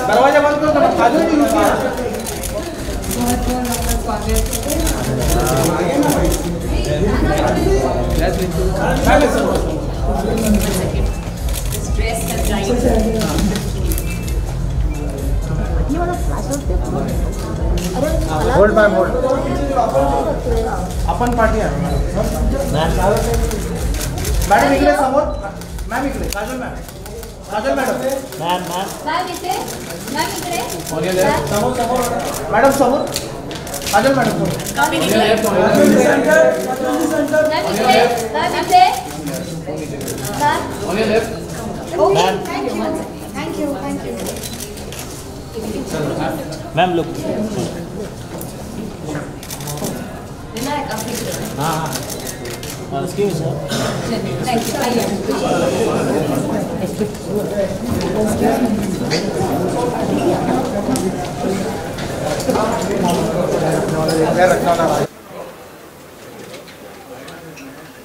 दरवाज़ा बंद करो तो खाजो नहीं रुकिए होल्ड बाय होल्ड आपण पाठी आहे मॅडम इकडे समोर. मॅम इकडे. Kajal ma'am Kajal madam ma'am इथे मॅम इकडे. समोर समोर. मॅडम समोर. काजल मॅडम समोर. मॅम इकडे. मॅम इथे ma'am okay thank you thank you ma'am look Vinayak आप Excuse me,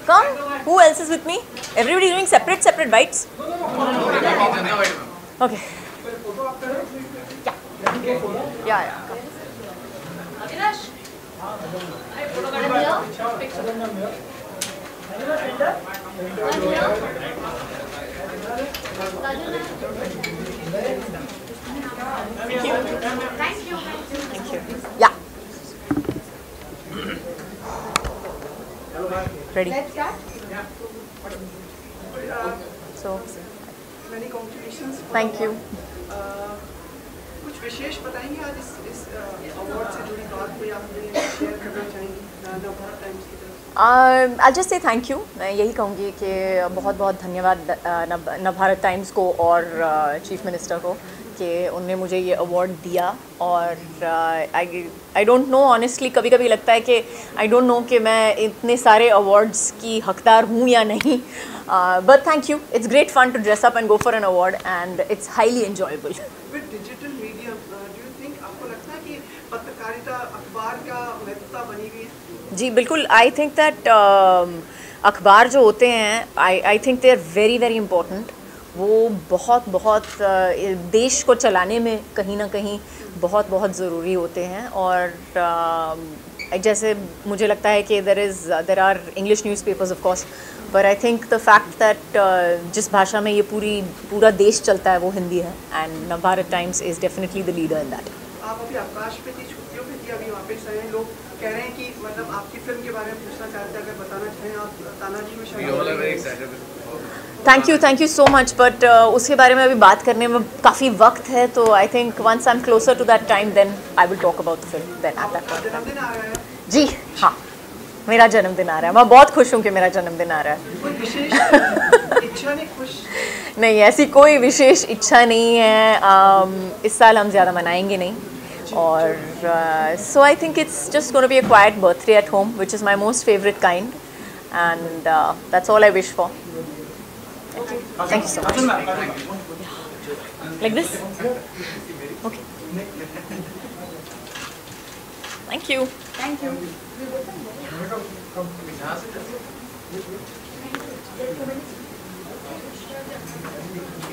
Come. Who else is with me? Everybody doing separate, separate bites? Okay. Yeah. Yeah, yeah. Come. Avinash. I photo here. Thank you. Yeah. Ready? Let's start. Yeah. So. Many congratulations. Thank you. Uh, विशेष बताएँगे? आज इस इस award से जुड़ी बात कोई share करना चाहेंगे? टाइम्स की I just say thank you मैं यही कहूँगी कि बहुत बहुत धन्यवाद नव नवभारत टाइम्स को और चीफ मिनिस्टर को कि उनने मुझे ये अवार्ड दिया और I I don't know honestly कभी कभी लगता है कि आई डोंट नो कि मैं इतने सारे अवार्ड्स की हकदार हूँ या नहीं। But thank you it's great fun to dress up and go for an award and it's highly enjoyable with digital media do you think आपको लगता है कि पत्रकारिता अखबार का महत्वता बनी हुई है जी बिल्कुल आई थिंक दैट अखबार जो होते हैं I I think they are very very important वो बहुत बहुत uh, देश को चलाने में कहीं ना कहीं बहुत बहुत ज़रूरी होते हैं और uh, जैसे मुझे लगता है कि there is there are English newspapers of course पर I think the fact that जिस भाषा में ये पूरी पूरा देश चलता है वो हिंदी है and Bharat Times is definitely the leader in that आप अभी अवकाश पे थी छुट्टियों पे थी अभी वापस आए लोग कह रहे हैं कि मतलब आपकी फ़िल्म के बारे में पूछना चाहते हैं अगर बताना चाहें आप तानाजी में शामिल thank you thank you so much but उसके बारे में अभी बात करने में काफ़ी वक्त है तो I think once I am closer to that time then I will talk about the film then at that point जन्मदिन आ रहा है। जी हाँ मेरा जन्मदिन आ रहा है। मैं बहुत खुश हूँ कि मेरा जन्मदिन आ रहा है। इच्छा नहीं खुश? नहीं ऐसी कोई विशेष इच्छा नहीं है। Um, इस साल हम ज़्यादा मनाएँगे नहीं। or uh, so I think it's just going to be a quiet birthday at home, which is my most favorite kind, and uh, that's all I wish for. Thank you. Thank you so much. Like this? Okay. Thank you. Thank you. Thank you.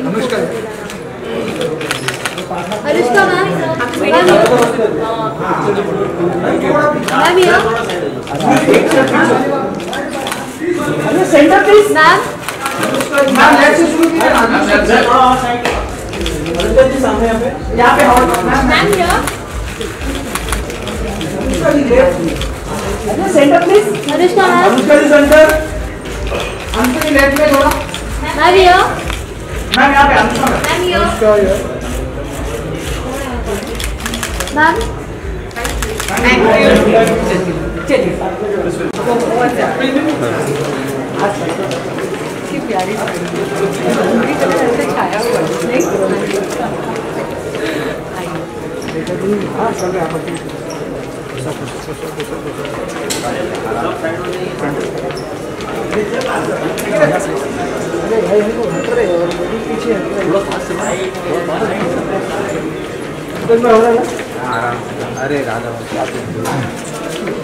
Anushka ma'am ma'am ma'am यहाँ। Centre please ma'am. Ma'am let's शुरू कीजिए यहाँ पे। Hall ma'am ma'am यहाँ centre please Anushka ma'am centre Anshu ji left में थोड़ा ma'am यो ma'am यहाँ पे अनुष्का मैम मैम यो मैम घ्यायचा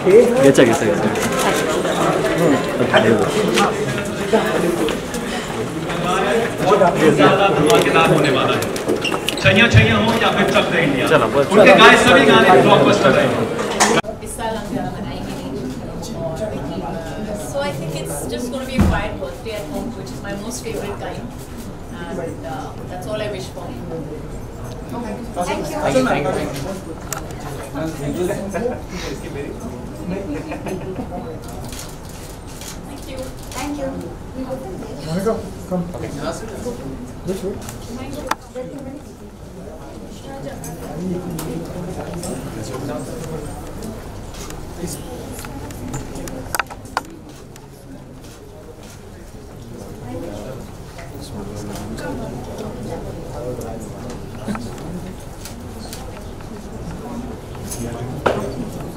घ्यायचा घ्यायचा ज़्यादा धमाकेदार होने वाला है छैया छैया हो या फिर चक दे इंडिया चलो, बस। उनके सभी गाने ब्लॉकबस्टर रहे इस साल हम so I think it's just gonna be a quiet birthday at home which is my most favourite that's all I wish for. Okay. Thank you. Thank you. Thank you. Thank you. Thank you. Monica, come. Okay. Way?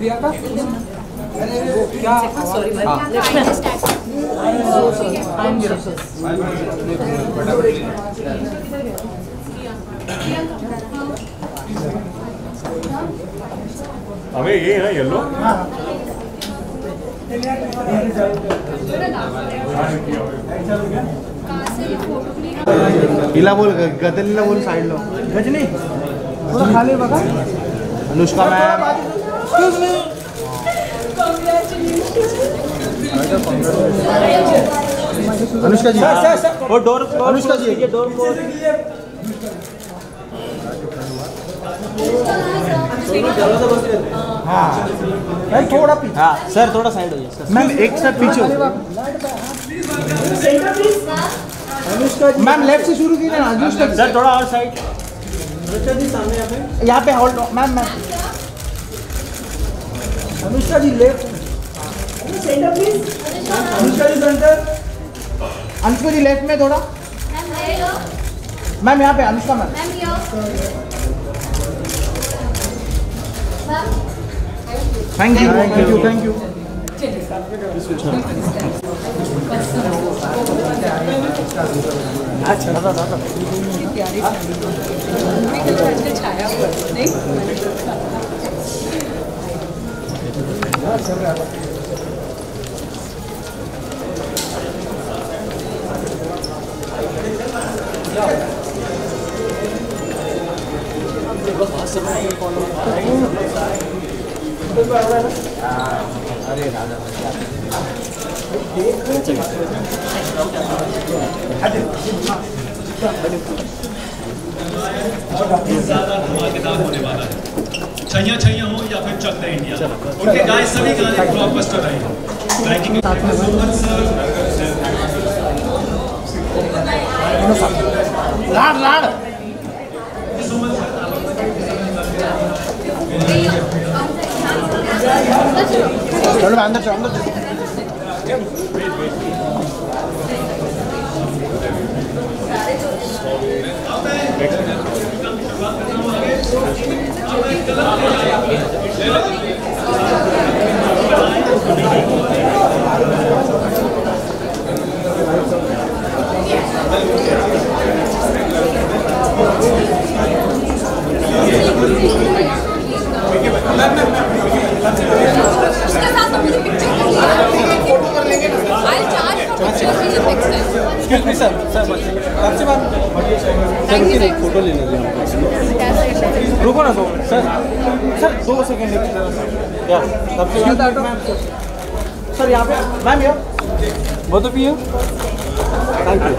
Wish for thank you है येलो हिला बोल गदलीला बोल साईडला गजनी थोडं खाली बघा Anushka ma'am. Anushka जी। वो डोर अनुष्का जी। डोर को हाँ। मैम थोड़ा पीछे। हाँ सर थोड़ा साइड हो सर। मैम एक स्टेप पीछे मैम लेफ़्ट से शुरू की ना अनुष्का सर थोड़ा और साइड। जी सामने यहाँ पे hold ma'am ma'am. Anushka ji left centre please Anushka ji centre Anushka ji left में थोड़ा। मैम यहाँ पे Anushka ma'am thank you thank you thank you thank you ज़्यादा धमाकेदार होने वाला है। छैया छैया हो या फिर चलते इंडिया उनके गाए सभी गाने ब्लॉकबस्टर रहे सर लाड लाड। चलो अंदर चलो, अंदर सर तो- यहाँ पे मैम यो वो तो पियो। Thank you